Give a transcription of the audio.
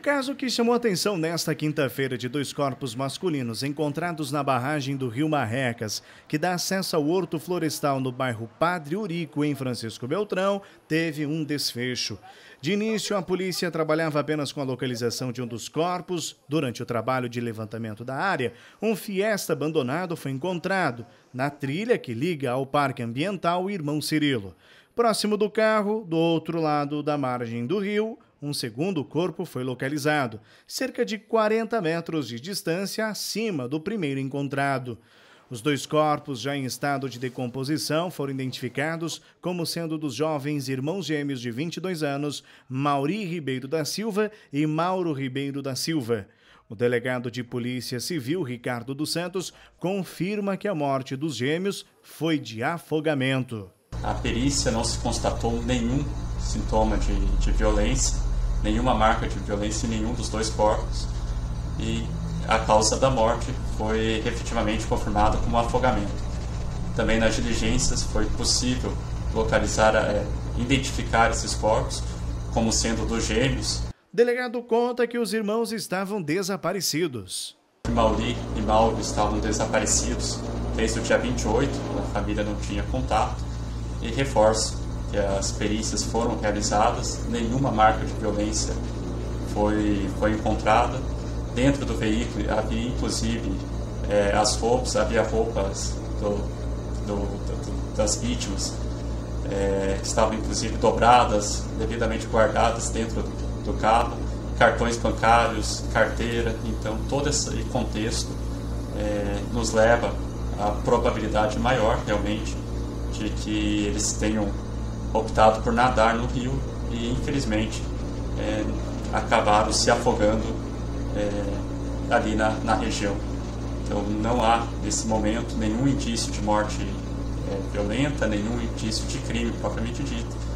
caso que chamou atenção nesta quinta-feira de dois corpos masculinos encontrados na barragem do Rio Marrecas, que dá acesso ao Horto Florestal no bairro Padre Urico, em Francisco Beltrão, teve um desfecho. De início, a polícia trabalhava apenas com a localização de um dos corpos. Durante o trabalho de levantamento da área, um Fiesta abandonado foi encontrado na trilha que liga ao Parque Ambiental Irmão Cirilo. Próximo do carro, do outro lado da margem do rio, um segundo corpo foi localizado, cerca de 40 metros de distância acima do primeiro encontrado. Os dois corpos, já em estado de decomposição, foram identificados como sendo dos jovens irmãos gêmeos de 22 anos, Mauri Ribeiro da Silva e Mauro Ribeiro da Silva. O delegado de Polícia Civil, Ricardo dos Santos, confirma que a morte dos gêmeos foi de afogamento. A perícia não se constatou nenhum sintoma de, de violência nenhuma marca de violência em nenhum dos dois corpos e a causa da morte foi efetivamente confirmada como afogamento. Também nas diligências foi possível localizar, é, identificar esses corpos como sendo dos gêmeos. Delegado conta que os irmãos estavam desaparecidos. Mauri e Mauro estavam desaparecidos desde o dia 28, a família não tinha contato, e reforço que as perícias foram realizadas, nenhuma marca de violência foi, foi encontrada. Dentro do veículo havia inclusive é, as roupas, havia roupas do, do, do, das vítimas, é, estavam inclusive dobradas, devidamente guardadas dentro do, do carro, cartões bancários, carteira, então todo esse contexto é, nos leva à probabilidade maior realmente de que eles tenham optado por nadar no rio e infelizmente é, acabaram se afogando é, ali na, na região. Então não há nesse momento nenhum indício de morte é, violenta, nenhum indício de crime propriamente dito.